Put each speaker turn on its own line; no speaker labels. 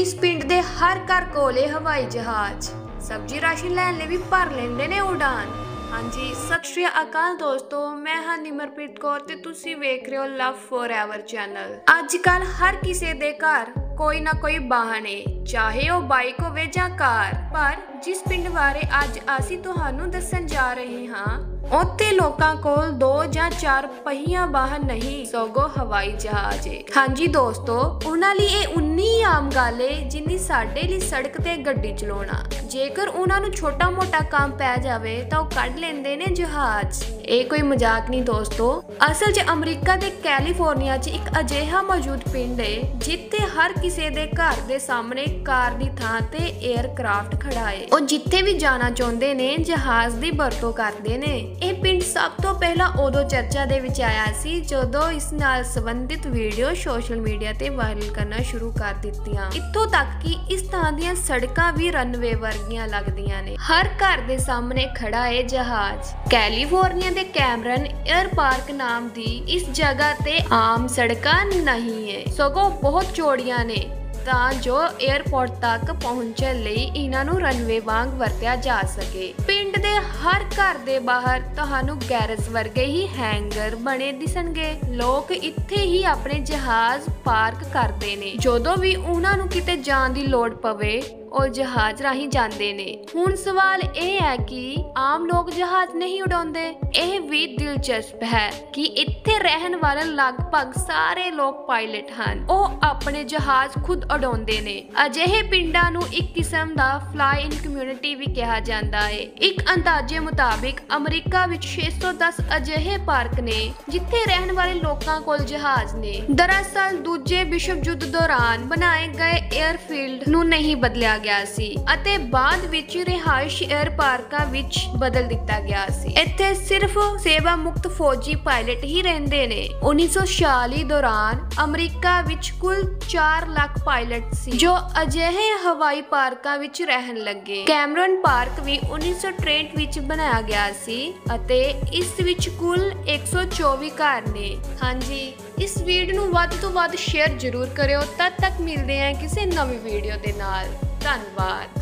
ਇਸ ਪਿੰਡ ਦੇ ਹਰ ਘਰ ਕੋਲੇ ਹਵਾਈ ਜਹਾਜ਼। ਸਬਜ਼ੀ ਰਾਸ਼ਨ ਲੈਣ ਲਈ ਵੀ ਭਰ ਲੈਂਦੇ ਨੇ ਉਡਾਨ ਹਾਂਜੀ, ਸਤਿ ਸ਼੍ਰੀ ਅਕਾਲ ਦੋਸਤੋ, ਮੈਂ ਹਾਂ ਨਿਮਰਪ੍ਰੀਤ ਕੌਰ ਤੇ ਤੁਸੀਂ ਵੇਖ ਰਹੇ ਹੋ ਲਵ ਫੋਰਐਵਰ ਚੈਨਲ ਅੱਜ ਕੱਲ ਹਰ ਕਿਸੇ ਦੇ ਘਰ ਕੋਈ ਨਾ ਕੋਈ ਵਾਹਨ ਹੈ ਚਾਹੇ ਉਹ ਬਾਈਕ ਹੋਵੇ ਜਾਂ ਕਾਰ। ਪਰ ਜਿਸ ਪਿੰਡ ਬਾਰੇ ਅੱਜ ਅਸੀਂ ਤੁਹਾਨੂੰ ਦੱਸਣ ਜਾ ਰਹੇ ਹਾਂ ਉੱਥੇ ਲੋਕਾਂ ਕੋਲ ਦੋ ਜਾਂ ਚਾਰ ਪਹੀਆ ਵਾਹਨ ਨਹੀਂ, ਸਗੋਂ ਹਵਾਈ ਜਹਾਜ਼ ਹੈ ਹਾਂਜੀ ਦੋਸਤੋ, ਉਹਨਾਂ ਲਈ ਇਹ ਉਨੀ ਆਮ ਗੱਲ ਏ ਜਿੰਨੀ ਸਾਡੇ ਲਈ ਸੜਕ ਤੇ ਗੱਡੀ ਚਲਾਉਣਾ। ਜੇਕਰ ਉਹਨਾਂ ਨੂੰ ਛੋਟਾ-ਮੋਟਾ ਕੰਮ ਪੈ ਜਾਵੇ, ਤਾਂ ਉਹ ਕੱਢ ਲੈਂਦੇ ਨੇ ਜਹਾਜ਼। ਇਹ ਕੋਈ ਮਜ਼ਾਕ ਨਹੀਂ ਦੋਸਤੋ। ਅਸਲ 'ਚ ਅਮਰੀਕਾ ਦੇ ਕੈਲੀਫੋਰਨੀਆ 'ਚ ਇੱਕ ਅਜਿਹਾ ਮੌਜੂਦ ਪਿੰਡ ਏ, ਜਿੱਥੇ ਹਰ ਕਿਸੇ ਦੇ ਘਰ ਦੇ ਸਾਹਮਣੇ ਕਾਰ ਦੀ ਥਾਂ ਤੇ 에ਅਰਕ੍ਰਾਫਟ ਖੜਾ ਹੈ ਉਹ ਜਿੱਥੇ ਵੀ ਜਾਣਾ ਚਾਹੁੰਦੇ ਨੇ, ਜਹਾਜ਼ ਦੀ ਵਰਤੋਂ ਕਰਦੇ ਨੇ। ਇਹ ਪਿੰਡ ਸਭ ਤੋਂ ਪਹਿਲਾਂ ਉਦੋਂ ਚਰਚਾ ਦੇ ਵਿੱਚ ਆਇਆ ਸੀ, ਜਦੋਂ ਇਸ ਨਾਲ ਸੰਬੰਧਿਤ ਵੀਡੀਓ ਸੋਸ਼ਲ ਮੀਡੀਆ ਤੇ ਵਾਇਰਲ ਕਰਨਾ ਸ਼ੁਰੂ ਕਰ ਦਿੱਤੀਆਂ। ਇੱਥੋਂ ਤੱਕ ਕਿ ਇਸ ਤਰ੍ਹਾਂ ਦੀਆਂ ਸੜਕਾਂ ਵੀ ਰਨਵੇ ਵਰਗੀਆਂ ਲੱਗਦੀਆਂ ਨੇ। ਹਰ ਘਰ ਦੇ ਸਾਹਮਣੇ ਖੜਾ ਹੈ ਜਹਾਜ਼। ਕੈਲੀਫੋਰਨੀਆ ਦੇ ਕੈਮਰਨ 에ਅਰ ਪਾਰਕ ਨਾਮ ਦੀ ਇਸ ਜਗ੍ਹਾ ਤੇ ਆਮ ਸੜਕਾਂ ਨਹੀਂ ਹੈ। ਸਗੋਂ ਬਹੁਤ ਚੌੜੀਆਂ ਨੇ। ਤਾਂ ਜੋ 에ਅਰਪੋਰਟ ਤੱਕ ਪਹੁੰਚਣ ਲਈ ਇਹਨਾਂ ਨੂੰ ਰਨਵੇ ਵਾਂਗ ਵਰਤਿਆ ਜਾ ਸਕੇ। ਪਿੰਡ ਦੇ ਹਰ ਘਰ ਦੇ ਬਾਹਰ ਤੁਹਾਨੂੰ ਗੈਰਜ ਵਰਗੇ ਹੀ ਹੈਂਗਰ ਬਣੇ ਦਿਸਣਗੇ। ਲੋਕ ਇੱਥੇ ਹੀ ਆਪਣੇ ਜਹਾਜ਼ ਪਾਰਕ ਕਰਦੇ ਨੇ। ਜਦੋਂ ਵੀ ਉਹਨਾਂ ਨੂੰ ਕਿਤੇ ਜਾਣ ਦੀ ਲੋੜ ਪਵੇ ਉਹ ਜਹਾਜ਼ ਰਾਹੀਂ ਜਾਂਦੇ ਨੇ। ਹੁਣ ਸਵਾਲ ਇਹ ਹੈ ਕਿ ਆਮ ਲੋਕ ਜਹਾਜ਼ ਨਹੀਂ ਉਡਾਉਂਦੇ। ਇਹ ਵੀ ਦਿਲਚਸਪ ਹੈ ਕਿ ਇੱਥੇ ਰਹਿਣ ਵਾਲੇ ਲਗਭਗ ਸਾਰੇ ਲੋਕ ਪਾਇਲਟ ਹਨ। ਉਹ ਆਪਣੇ ਜਹਾਜ਼ ਖੁਦ ਉਡਾਉਂਦੇ ਨੇ। ਅਜਿਹੇ ਪਿੰਡਾਂ ਨੂੰ ਇੱਕ ਕਿਸਮ ਦਾ ਫਲਾਈ ਇਨ ਕਮਿਊਨਿਟੀ ਵੀ ਕਿਹਾ ਜਾਂਦਾ ਹੈ ਇੱਕ ਅੰਦਾਜ਼ੇ ਮੁਤਾਬਿਕ ਅਮਰੀਕਾ ਵਿੱਚ 610 ਅਜਿਹੇ ਪਾਰਕ ਨੇ, ਜਿੱਥੇ ਰਹਿਣ ਵਾਲੇ ਲੋਕਾਂ ਕੋਲ ਜਹਾਜ਼ ਨੇ। ਦਰਅਸਲ, ਦੂਜੇ ਵਿਸ਼ਵ ਯੁੱਧ ਦੌਰਾਨ ਬਣਾਏ ਗਏ 에ਅਰਫੀਲਡ ਨੂੰ ਨਹੀਂ ਬਦਲਿਆ ਗਿਆ ਸੀ ਅਤੇ ਬਾਅਦ ਵਿੱਚ ਰਿਹਾਇਸ਼ ਏਅਰ ਪਾਰਕਾਂ ਵਿੱਚ ਬਦਲ ਦਿੱਤਾ ਗਿਆ ਸੀ। ਇੱਥੇ ਸਿਰਫ ਸੇਵਾ ਮੁਕਤ ਫੌਜੀ ਪਾਇਲਟ ਹੀ ਰਹਿੰਦੇ ਨੇ। 1946 ਦੌਰਾਨ ਅਮਰੀਕਾ ਵਿੱਚ ਕੁੱਲ 4 ਲੱਖ ਪਾਇਲਟ ਸੀ, ਜੋ ਅਜਿਹੇ ਹਵਾਈ ਪਾਰਕਾਂ ਵਿੱਚ ਰਹਿਣ ਲੱਗੇ। ਕੈਮਰਨ ਪਾਰਕ ਵੀ 1963 ਵਿੱਚ ਬਣਾਇਆ ਗਿਆ ਸੀ ਅਤੇ ਇਸ ਵਿੱਚ ਕੁੱਲ 124 ਘਰ ਨੇ। ਹਾਂਜੀ, ਇਸ ਵੀਡੀਓ ਨੂੰ ਵੱਧ ਤੋਂ ਵੱਧ ਸ਼ੇਅਰ ਜ਼ਰੂਰ ਕਰਿਓ। ਤਦ ਤੱਕ ਮਿਲਦੇ ਹਾਂ ਕਿਸੇ ਨਵੀਂ ਵੀਡੀਓ ਦੇ ਨਾਲ। dann war